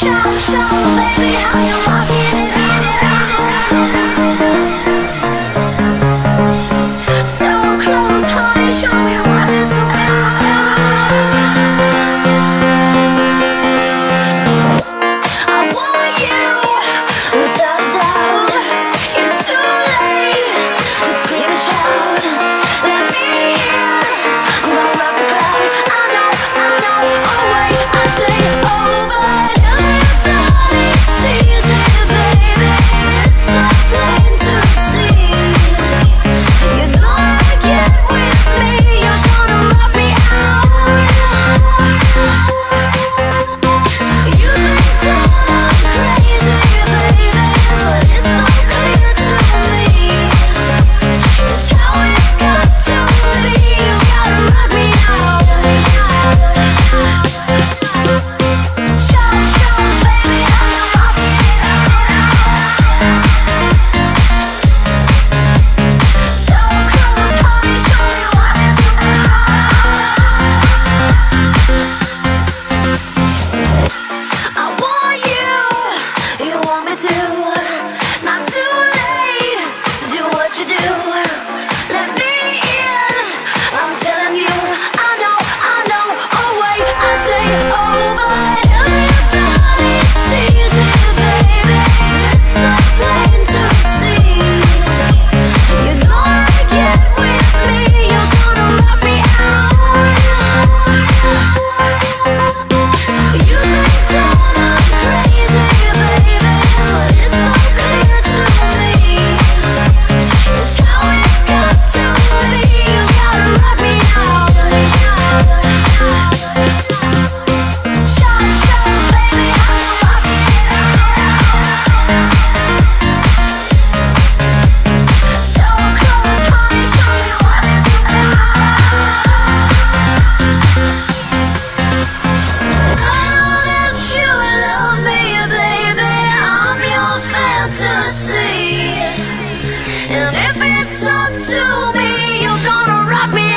show, show, baby, how you rock Fuck me.